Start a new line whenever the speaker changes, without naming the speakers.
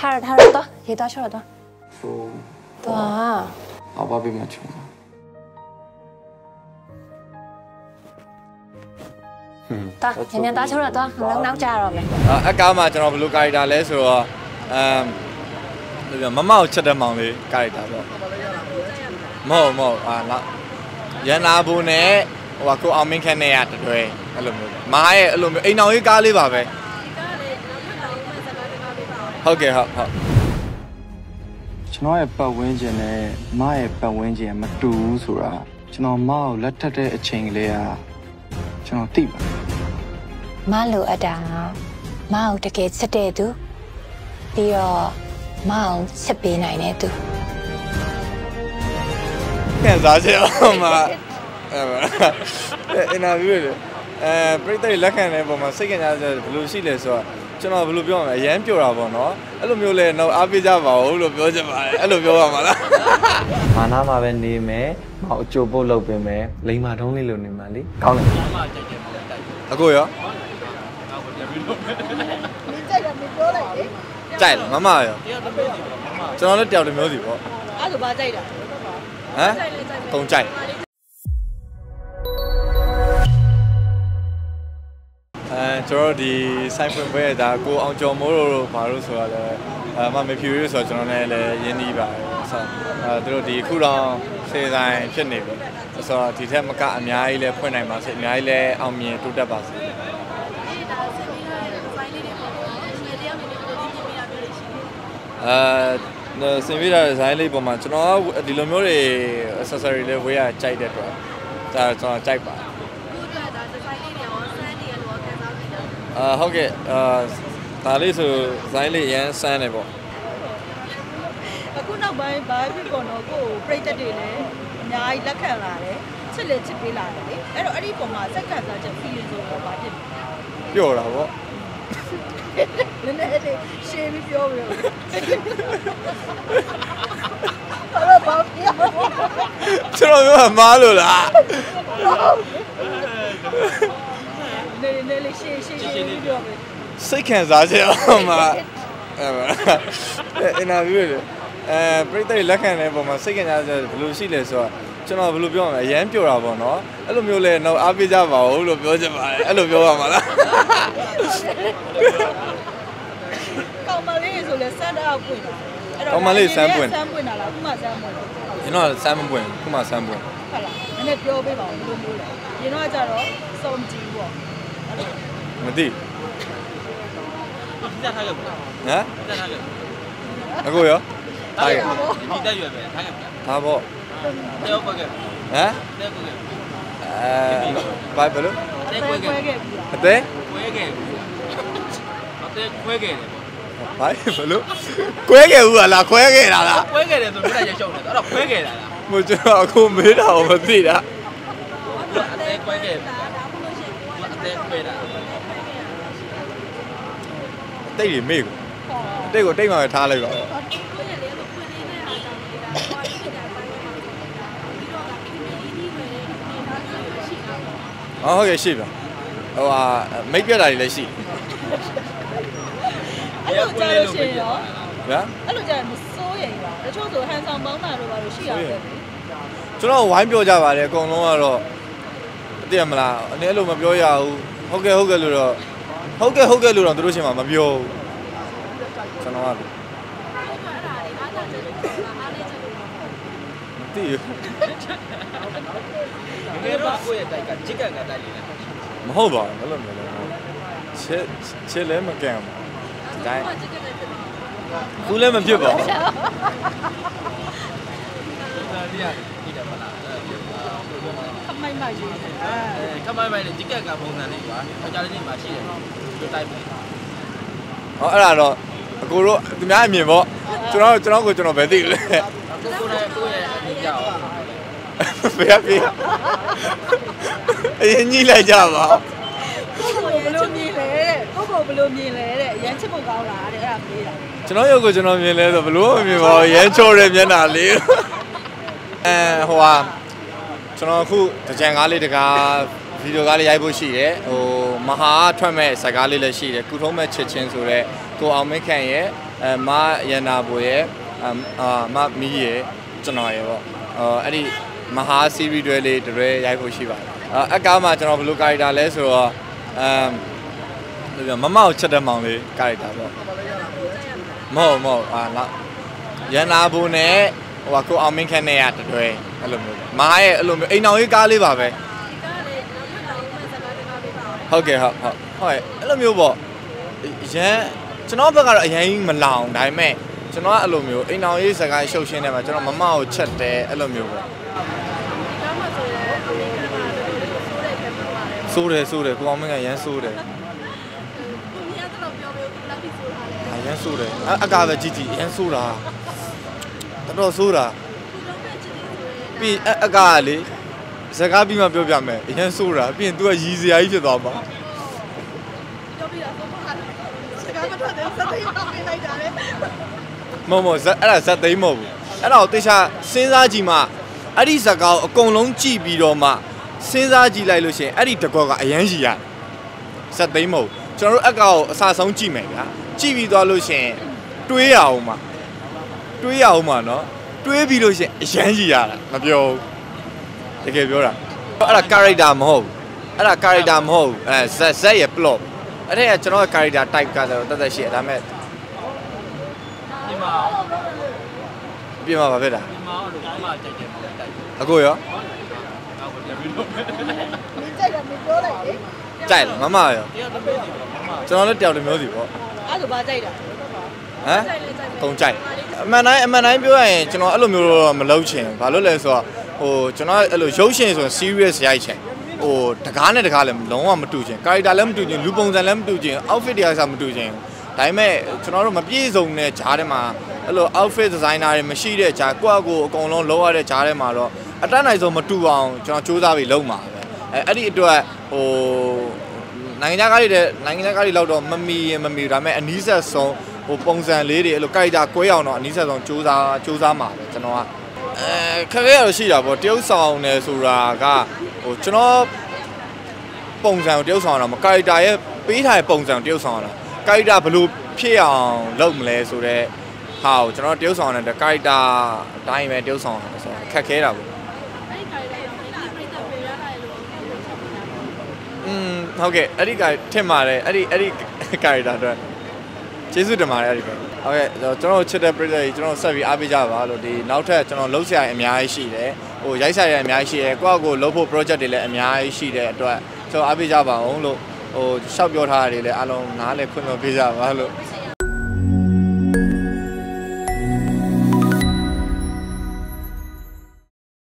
ထားရထားရတော့ရေတော့ချော့တော့
ဟို
တော့
အောက်ပါပေးမှချုံပါ
တော့ညနေတော့ချော့တော့နောက်နောက်ကြတော့မယ်
အကားမှာကျွန်တော်ဘယ်လိုကာရီတာလဲဆိုတော့အမ်ဘယ်လိုပြောမမောက်ချက်တဲ့မောင်လေးကာရီတာပေါ့မဟုတ်မဟုတ်အာလာရန်နာဘူးနဲ့ဟိုကကိုအောင်မင်းခန့်နဲ့ရတတွဲအဲ့လိုမျိုးမားရဲ့အဲ့လိုမျိုးအိမ်အောင်ရေးကားလေးပါပဲ ဟုတ်ကဲ့ဟုတ်ဟုတ်
ကျွန်တော်ရဲ့ပတ်ဝန်းကျင်နဲ့မရဲ့ပတ်ဝန်းကျင်မတူဘူးဆိုတာကျွန်တော်မကိုလက်ထပ်တဲ့အချိန်ကလေးကကျွန်တော်သိပါတယ်
မလိုအပ်တာမအောင်တကယ်ချစ်တဲ့သူပြီးတော့မအောင်ချစ်ပေးနိုင်တဲ့သူ
ခံစားချက်အောင်မှာအဲ့ပါအင်တာဗျူးလေအဲပြိတ္တိလက်ခံတဲ့ပုံမှာစိတ်ခံစားချက်ဘယ်လိုရှိလဲဆိုတော့ ကျွန်တော်ဘယ်လိုပြောရမလဲအရန်ပြောတာပေါ့နော်အဲ့လိုမျိုးလဲတော့အားပေးကြပါဦးလို့ပြောချင်ပါတယ်အဲ့လိုပြောရမှာလား
မာနာမှာပဲနေမယ်မအောင်အကျိုးပုတ်လုပ်ပေးမယ်လိမ္မာတုံးလေးလိုနေမှာလေကောင်းတယ်
အခုရောကြိုက်လားမမရောကျွန်တော်လည်းတယောက်တစ်မျိုးစီပေါ့
အဲ့ဒါဘာကြိုက်တာ
ဟမ်တုံကြိုက် အဲကျွန်တော်တို့ဒီဆိုင်ဖွင့်ပွဲဒါကိုအောင်ကျော်မိုးတို့ဘာလို့ဆိုတော့လဲအဲမမေဖြူရိုးဆိုတော့ကျွန်တော်လည်းလည်းရင်းနှီးပါတယ်ဆိုတော့အဲသူတို့ဒီခုတော့စေဆိုင်ဖြစ်နေပြီဆိုတော့ဒီထက်မကအများကြီးလဲဖွင့်နိုင်ပါစေအများကြီးလဲအောင်မြင်တိုးတက်ပါစေအဲစင်ပြတာဒီဇိုင်းလေးပုံမှာကျွန်တော်ကဒီလိုမျိုးတွေ accessory လေးဝေးရကြိုက်တဲ့အတွက်ဒါကျွန်တော်ကြိုက်ပါတယ် အာဟုတ်ကဲ့အာဒါလေးဆိုဇိုင်းလေးရမ်းဆန်းတယ်ပေါ့
အခုနောက်ပိုင်းဘာဖြစ်ပေါ်တော့ကိုယ်ပြိတ္တတွေလည်းအများကြီးလက်ခံလာတယ်ချစ်လည်းချစ်ပေးလာတယ်လေအဲ့တော့အဲ့ဒီပုံမှာစက္ကန့်စားချက် feeling ဆိုတော့ဘာဖြစ်လဲ
ပျော့တာပေါ့
နည်းနည်းလေးရှင်းပြီးပြောပြီးတော့ဘာလို့ဘာပြော
ကျွန်တော်ပြောမှားလို့လား
နည်းနည်းလေး ရှင်းရှင်းရှင်းပြီးပြောပြီး
စိတ်ခံစားချက်အောင်မှာအဲ့ပါအင်တာဗျူးလေအဲပြိတ္တိလက်ခံတဲ့ပုံမှာစိတ်ခံစားချက်ဘယ်လိုရှိလဲဆိုတော့ကျွန်တော်ဘယ်လိုပြောရမလဲအရန်ပြောတာပေါ့နော်အဲ့လိုမျိုးလဲတော့အားပေးကြပါဦးလို့ပြောချင်ပါတယ်အဲ့လိုပြောရမှာလား
ကောင်မလေးဆိုလဲစမ်းတော့ပွင့်တာအဲ့တော့
ကောင်မလေးစမ်းပွင့်
စမ်းပွင့်တာလားအခုမှစမ်းပွင့်တာ
ကျွန်တော်ဆမ်းမပွင့်ခုမှဆမ်းပွင့်
ဟုတ်လားနည်းနည်းပြောပေးပါဦးဘယ်လိုမျိုးလဲရင်တော့ကြတော့စုံကြည့်ပေါ့အဲ့လို
മതി ഏ അങ്ങോയോ താഴെ താപോ ഏ പായ
പലു അതെ
Đấy, phải phải lúc
Quế kìa
vừa là quế cái
là là? Quế kìa là
tôi
biết
là
dạy
chồng
này, đó là
quế kìa
là? Là Một chỗ họ không biết
đâu mà gì đó Quay cái Quế kìa cái kìa တိ
တ်တွေ
မေ့ကုန်တိတ်ကိုတိတ်မှပဲထားလိုက်ပါတော့အော်ဟုတ်ကဲ့ရှိပါဟိုဟာမိတ်ပြတာတွေလည်းရှိ
အဲ့လိုကြာလို့ရှိရင်ရော
ဗျာ
အဲ့လိုကြာရင်မစိုးရိမ်ပါတချို့ဆိုဟန်ဆောင်ပေါင်းတာတို့ဘာလို့ရှိရတယ်
ကျွန်တော်ဝိုင်းပြောကြပါတယ်အကုန်လုံးကတော့အတိအမလားအဲ့လိုမပြောရဘူးဟုတ်ကဲ့ဟုတ်ကဲ့လို့တော့ ဟုတ်ကဲ့ဟုတ်ကဲ့လို့တော့သူတို့ရှင်မှာမပြောဘူးကျွန်တော်ကလေမသိဘူး
ငယ်တော့ကိုယ့်ရဲ့တိုက်ကဂျစ်ကန်ကတိုက်နေတယ်
မဟုတ်ပါဘူးဘယ်လိုမျိုးလဲချစ်ချစ်လည်းမကန်ဘူးဒါဘူးလည်းမဖြစ်ပါဘူး
မှတ်ယူတယ်အဲ
ခမိုင်းပို
င်းနဲ့တိကက်ကပုံစံလေးပါအကြလေးလေးမှာရှိတယ်ဒီတိုက်ပဲ
ဟောအဲ့ဒါတော့အကိုတို့သူများအမြင်ပေါ့ကျွန်တော်ကျွန်တော်ကိုကျွန်တော်ပဲသိလဲ
ကိုကိုနဲ့ကိုရဲ့အမြင်
ကြောက်ဘယ်ပြေအရင်ကြီးလိုက်ကြပါ
ဘယ်လိုမြင်လဲတဲ့ကိုကိုဘယ်လိုမြင်လဲတဲ့အရန်ချစ်ဖို့ကောင်းလားတဲ့အဲ့ဒါပြေးတာ
ကျွန်တော်ရုပ်ကိုကျွန်တော်မြင်လဲဆိုဘလို့မမြင်ပါဘူးရန်ချော်တဲ့မျက်နှာလေးအဲဟိုဟာ ကျွန်တော်အခုတကြံကားလေးတကားဗီဒီယိုကားလေးရိုက်ဖို့ရှိတယ်ဟိုမဟာထွက်မဲ့ဇာတ်ကားလေးလည်းရှိတယ်ကုထုံးမဲ့ချစ်ချင်းဆိုတော့ကိုအောင်မင်းခန့်ရဲ့အဲမရန်နာဘူရဲ့အာမမီးရဲ့ကျွန်တော်ရဲ့ပေါ့အော်အဲ့ဒီမဟာ series တွေလေးတွေရိုက်ဖို့ရှိပါတယ်အအကားမှာကျွန်တော်ဘယ်လို character လဲဆိုတော့အမ်မမောက်ချက်တဲ့မောင်လေး character ပေါ့မဟုတ်မဟုတ်အာနောက်ရန်နာဘူနဲ့ ဟိုကကိုအောင်မင်းခန့်နဲ့ရတတွဲအဲ့လိုမျိုးမားရဲ့အဲ့လိုမျိုးအိမ်အောင်ရေးကားလေးပါပဲဟုတ်ကဲ့ဟုတ်ဟုတ်ဟုတ်ရဲ့အဲ့လိုမျိုးပေါ့ရန်ကျွန်တော်ဘက်ကတော့အရင်မလောင်ဒါပေမဲ့ကျွန်တော်ကအဲ့လိုမျိုးအိမ်အောင်ရေးစကားရှုပ်ရှင်းနေမှာကျွန်တော်မမကိုချက်တယ်အဲ့လိုမျိုးပေါ့စိုးတယ်စိုးတယ်ကိုအောင်မင်းကရန်စိုးတယ်အရန်စိုးတယ်အအကားပဲကြည့်ကြည့်ရန်စိုးတာ တော်တော်စိုးတာပြီးအအကားကလေစကားပြီးမှပြောပြမယ်အရန်စိုးတာပြီးရင် तू ကရီစရာကြီးဖြစ်သွားမှာမဟုတ်မဟုတ်ဇက်အဲ့ဒါဇက်သိမ်းမဟုတ်ဘူးအဲ့ဒါကိုတေချာစဉ်းစားကြည့်မှအဲ့ဒီဇက်ကောက်အကုန်လုံးကြည့်ပြီးတော့မှစဉ်းစားကြည့်လိုက်လို့ရှိရင်အဲ့ဒီတကောကအရန်ကြီးရတယ်ဇက်သိမ်းမဟုတ်ဘူးကျွန်တော်တို့အကောက်ကိုအစားဆုံးကြည့်မယ်ဗျာကြည့်ပြီးသွားလို့ရှိရင်တွေးရအောင်မှ တွေးရအောင်မှနော်တွေးပြီးလို့ရှိရင်အရန်ကြီးရတာမပြောဘူးတကယ်ပြောတာအဲ့ဒါ character မဟုတ်ဘူးအဲ့ဒါ character မဟုတ်ဘူးအဲဇက်ဇက်ရဲ့ plot အဲ့ဒါကကျွန်တော်ရဲ့ character type ကဆိုတော့တသက်ရှိတယ်ဒါပေမဲ့
ဒီမှာ
ပြင်မှာပါဖြစ်တာ
ဒီမှာလို့ဒီမှာတိုက်တယ်တိုက်တယ်
အခုရော
တော့ပြန်ပြီးတော့
ကြိုက်လားမမရော
တရားသမီးတွေပေါ့မမ
ကျွန်တော်လည်းတယောက်တစ်မျိုးစီပေါ့ဟ
အဲ့ဒါဘာကြိုက်တာ
မ်တုံကြိုက်အမှန်တိုင်းအမှန်တိုင်းပြောရရင်ကျွန်တော်အဲ့လိုမျိုးတော့မလုပ်ချင်ဘာလို့လဲဆိုတော့ဟိုကျွန်တော်အဲ့လိုရုပ်ရှင်ဆိုရင် serious ရိုက်ချင်ဟိုတကားနဲ့တကားလည်းလုံးဝမတူချင် character လည်းမတူချင်လူပုံစံလည်းမတူချင် outfit တွေကစားမတူချင်ဒါပေမဲ့ကျွန်တော်တို့မပြည့်စုံတဲ့ဂျားထဲမှာအဲ့လို outfit designer တွေမရှိတဲ့ဂျားကိုယ့်အကိုအကုန်လုံးလောက်ရတဲ့ဂျားထဲမှာတော့အတတ်နိုင်ဆုံးမတူအောင်ကျွန်တော်စူးစမ်းပြီးလုပ်မှာပဲအဲအဲ့ဒီအတွက်ဟိုနိုင်ငံခြားကားတွေတဲ့နိုင်ငံခြားကားတွေလောက်တော့မမီရင်မမီဒါပေမဲ့အနီးဆက်ဆုံး ဟိုပုံစံလေးတွေအဲ့လိုကြိုက်တာကွဲအောင်တော့အနီးဆက်ဆုံးစူးစမ်းစူးစမ်းမှာပဲကျွန်တော်ကအဲခက်ခဲရတော့ရှိတာပေါ့တရုပ်ဆောင်နေဆိုတာကဟိုကျွန်တော်ပုံစံကိုတရုပ်ဆောင်ရတာမကာရီတာရဲ့ပေးထားတဲ့ပုံစံကိုတရုပ်ဆောင်ရတာကာရီတာဘယ်လိုဖြစ်အောင်လုပ်မလဲဆိုတော့ဟာကိုကျွန်တော်တရုပ်ဆောင်ရတယ်ကာရီတာအတိုင်းပဲတရုပ်ဆောင်ရတယ်ဆိုတော့ခက်ခဲတာပေါ့อืมဟုတ်ကဲ့အဲ့ဒီကထင်ပါတယ်အဲ့ဒီအဲ့ဒီ character အတွက် ကျေးဇူးတင်ပါတယ်အဲ့ဒီကဟုတ်ကဲ့ကျွန်တော်ချစ်တဲ့ပရိသတ်ကြီးကျွန်တော်ဆက်ပြီးအားပေးကြပါလို့ဒီနောက်ထပ်ကျွန်တော်လှုပ်ရှားရအများကြီးရှိတယ်ဟိုရိုက်ဆိုင်ရအများကြီးရှိတယ်ကိုယ့်အကိုလှုပ်ဖို့ project တွေလည်းအများကြီးရှိတဲ့အတွက်ကျွန်တော်အားပေးကြပါအောင်လို့ဟိုရှောက်ပြောထားတာတွေလည်းအားလုံးနားလည်းခွင့်လွှတ်ပေးကြပါလို့